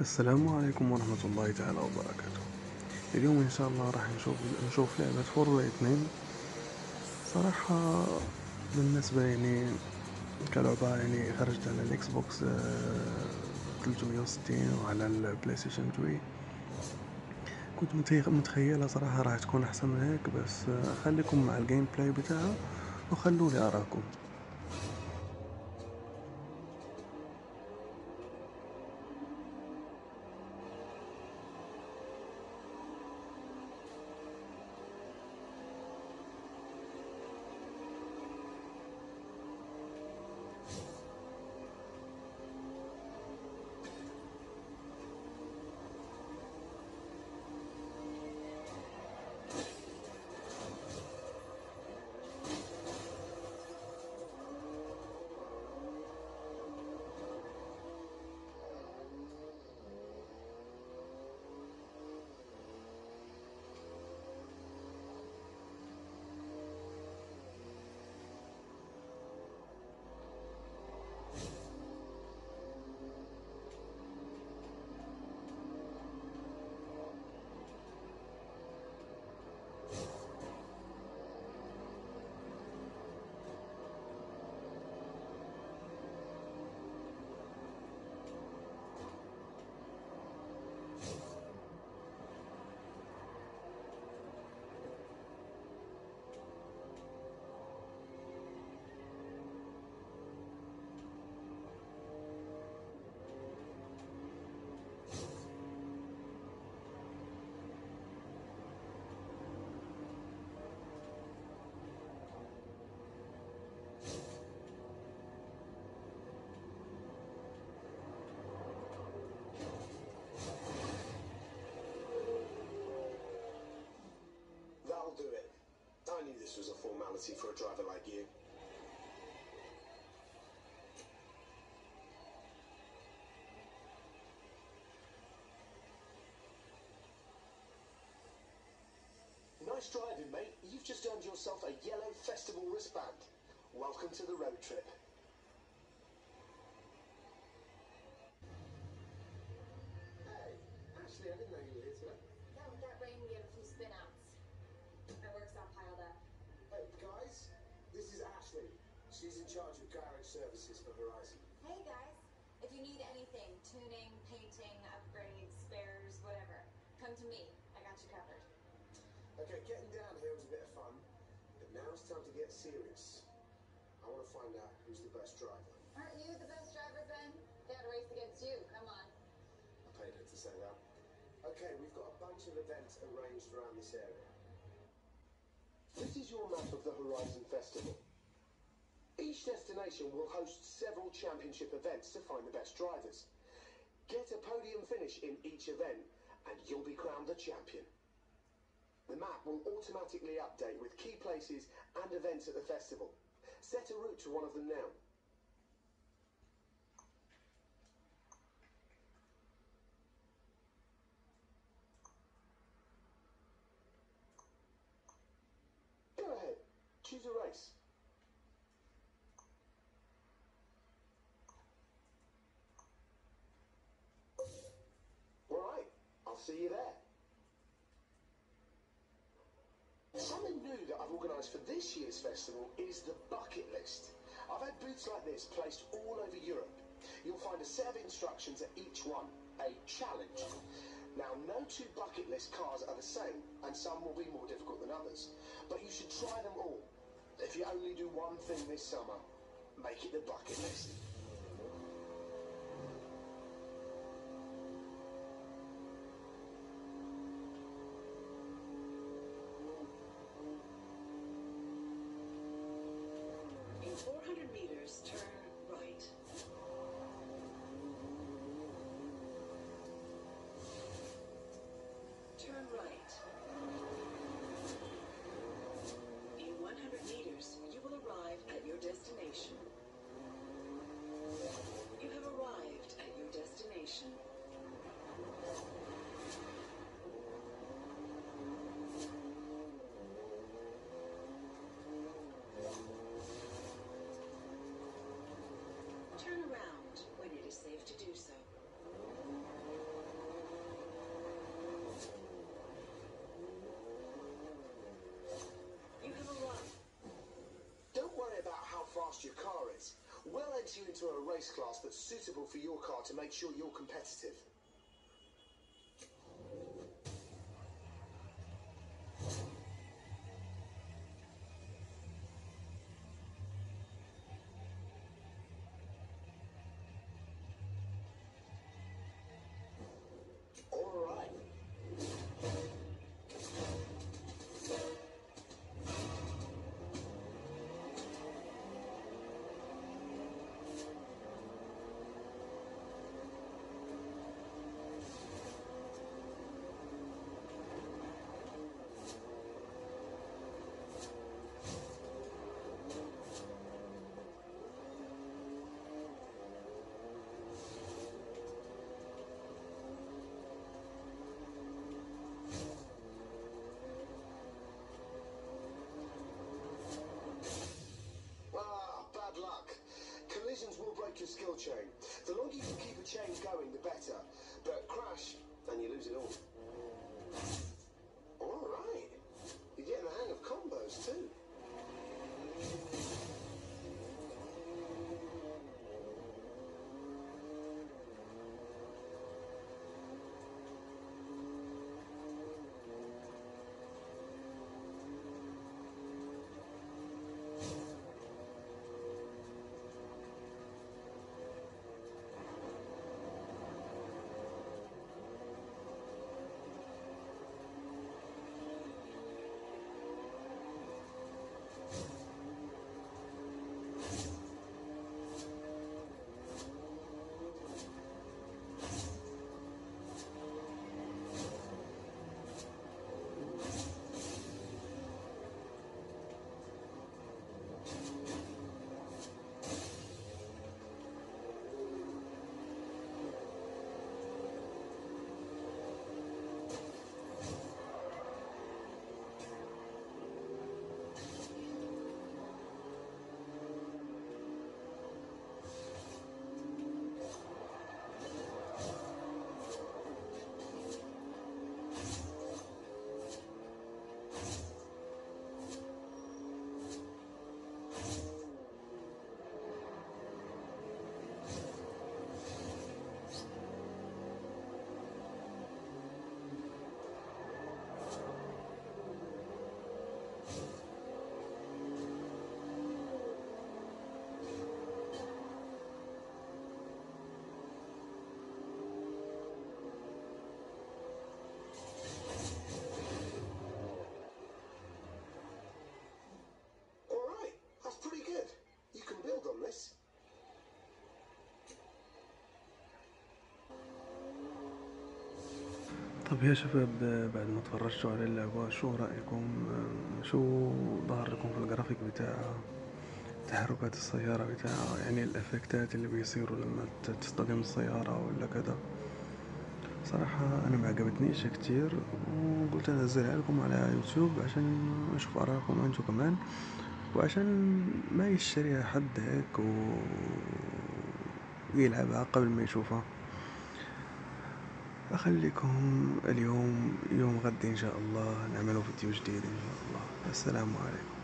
السلام عليكم ورحمة الله تعالى وبركاته. اليوم إن شاء الله راح نشوف نشوف لعبة فورزا اثنين. صراحة بالنسبة يعني كلعبة يعني خرجت على الإكس بوكس تلتمية وستين وعلى البلاي ستيشن توي كنت متخ- متخيلة صراحة راح تكون أحسن من هيك بس آه، خليكم مع الجيم بلاي بتاعها وخلولي أراكم. This was a formality for a driver like you. Nice driving, mate. You've just earned yourself a yellow festival wristband. Welcome to the road trip. Hey, Ashley, I didn't know you were here today. Yeah, with that rain, we have a few spin outs. My work's all piled up. Hey, guys, this is Ashley. She's in charge of garage services for Horizon. Hey guys, if you need anything, tuning, painting, upgrades, spares, whatever, come to me. I got you covered. Okay, getting down here was a bit of fun, but now it's time to get serious. I want to find out who's the best driver. Aren't you the best driver, Ben? They had a race against you. Come on. I paid her to say that. Okay, we've got a bunch of events arranged around this area. This is your map of the Horizon Festival. Each destination will host several championship events to find the best drivers. Get a podium finish in each event, and you'll be crowned the champion. The map will automatically update with key places and events at the festival. Set a route to one of them now. Go ahead. Choose a race. All right. I'll see you there. Something new that I've organised for this year's festival is the bucket list. I've had booths like this placed all over Europe. You'll find a set of instructions at each one, a challenge. Now, no two bucket list cars are the same, and some will be more difficult than others. But you should try them all. If you only do one thing this summer, make it the bucket list. 400 meters, turn right. Turn around when it is safe to do so. You have arrived. Don't worry about how fast your car is. We'll enter you into a race class that's suitable for your car to make sure you're competitive. طب يا شباب بعد ما تفرجتوا على اللعبة شو رأيكم؟ شو ظهر لكم في الجرافيك بتاعها تحركات السيارة بتاعها يعني الإفكتات اللي بيصيروا لما تصطدم السيارة ولا كذا صراحة أنا ما عجبتنيش كتير وقلت أنزلها لكم على يوتيوب عشان أشوف آراءكم أنتوا كمان وعشان ما يشتريها حد هيك و يلعبها قبل ما يشوفها. أخليكم اليوم يوم غد إن شاء الله نعملوا فيديو جديد إن شاء الله. السلام عليكم.